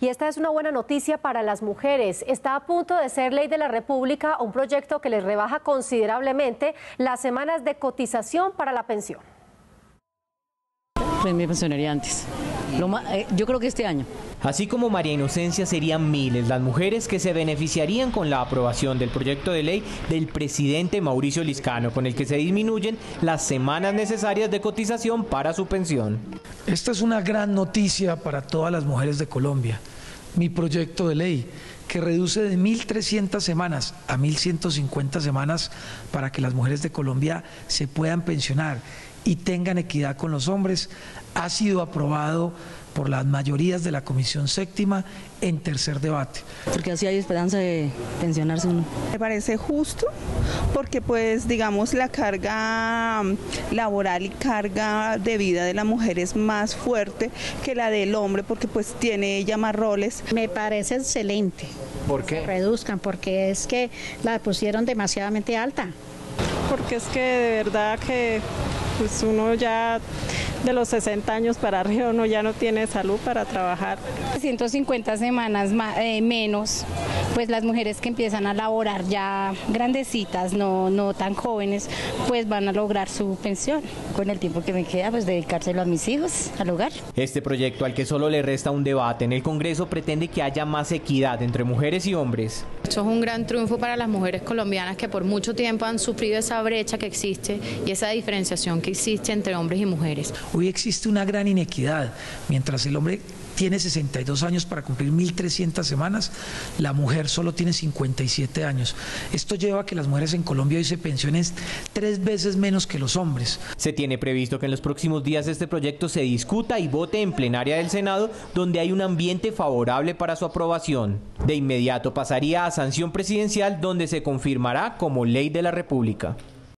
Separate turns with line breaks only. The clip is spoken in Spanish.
Y esta es una buena noticia para las mujeres. Está a punto de ser ley de la República un proyecto que les rebaja considerablemente las semanas de cotización para la pensión.
Pues me pensionaría antes. Eh, yo creo que este año.
Así como María Inocencia, serían miles las mujeres que se beneficiarían con la aprobación del proyecto de ley del presidente Mauricio Liscano, con el que se disminuyen las semanas necesarias de cotización para su pensión.
Esta es una gran noticia para todas las mujeres de Colombia. Mi proyecto de ley que reduce de 1.300 semanas a 1.150 semanas para que las mujeres de Colombia se puedan pensionar y tengan equidad con los hombres, ha sido aprobado por las mayorías de la Comisión Séptima en tercer debate.
Porque así hay esperanza de pensionarse uno.
Me parece justo porque pues digamos la carga laboral y carga de vida de la mujer es más fuerte que la del hombre porque pues tiene ella más roles.
Me parece excelente.
¿Por qué?
Reduzcan porque es que la pusieron demasiadamente alta.
Porque es que de verdad que pues uno ya de los 60 años para arriba uno ya no tiene salud para trabajar.
150 semanas eh, menos, pues las mujeres que empiezan a laborar ya grandecitas, no, no tan jóvenes, pues van a lograr su pensión. Con el tiempo que me queda, pues dedicárselo a mis hijos, al hogar.
Este proyecto al que solo le resta un debate en el Congreso pretende que haya más equidad entre mujeres y hombres.
Esto es un gran triunfo para las mujeres colombianas que por mucho tiempo han sufrido esa brecha que existe y esa diferenciación que existe entre hombres y mujeres.
Hoy existe una gran inequidad. Mientras el hombre tiene 62 años para cumplir 1.300 semanas, la mujer solo tiene 57 años. Esto lleva a que las mujeres en Colombia hoy se pensionen tres veces menos que los hombres.
Se tiene previsto que en los próximos días este proyecto se discuta y vote en plenaria del Senado, donde hay un ambiente favorable para su aprobación. De inmediato pasaría a sanción presidencial, donde se confirmará como ley de la República.